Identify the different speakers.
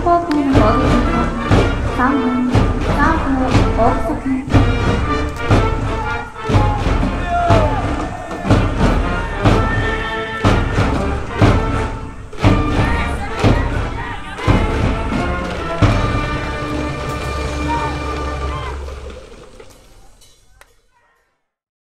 Speaker 1: 슈퍼 공격이 나만